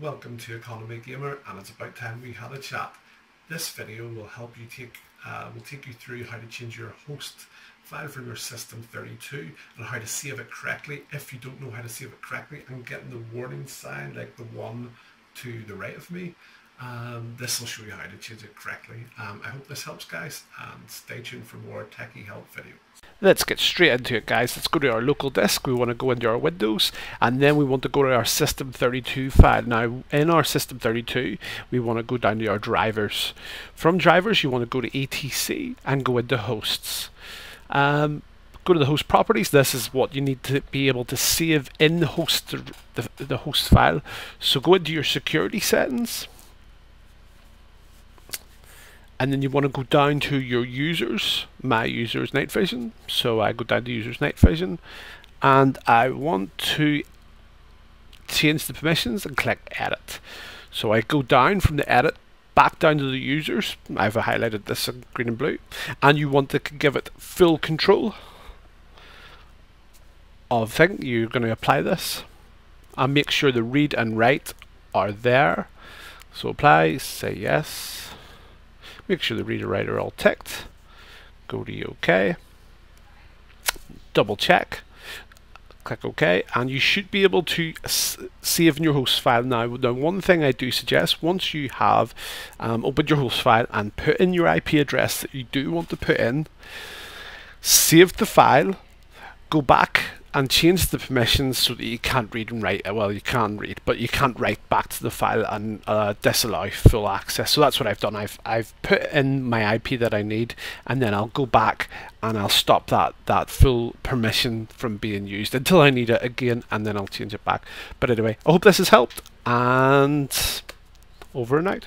welcome to Economy Gamer and it's about time we had a chat. This video will help you take, uh, will take you through how to change your host file from your system 32 and how to save it correctly if you don't know how to save it correctly and getting the warning sign like the one to the right of me. Um, this will show you how to change it correctly. Um, I hope this helps guys and stay tuned for more techie help videos. Let's get straight into it guys. Let's go to our local disk. We want to go into our Windows and then we want to go to our System32 file. Now in our System32 we want to go down to our drivers. From drivers you want to go to etc and go into hosts. Um, go to the host properties. This is what you need to be able to save in the host, the, the host file. So go into your security settings and then you want to go down to your users my users night vision. So I go down to users night vision and I want to change the permissions and click edit. So I go down from the edit back down to the users. I've highlighted this in green and blue. And you want to give it full control of thing. You're going to apply this and make sure the read and write are there. So apply say yes Make sure the reader writer all ticked. Go to OK. Double check. Click OK, and you should be able to save in your host file now. Now, one thing I do suggest once you have um, opened your host file and put in your IP address that you do want to put in, save the file, go back and change the permissions so that you can't read and write. Well, you can read, but you can't write back to the file and uh, disallow full access. So that's what I've done. I've I've put in my IP that I need, and then I'll go back and I'll stop that that full permission from being used until I need it again, and then I'll change it back. But anyway, I hope this has helped, and over and out.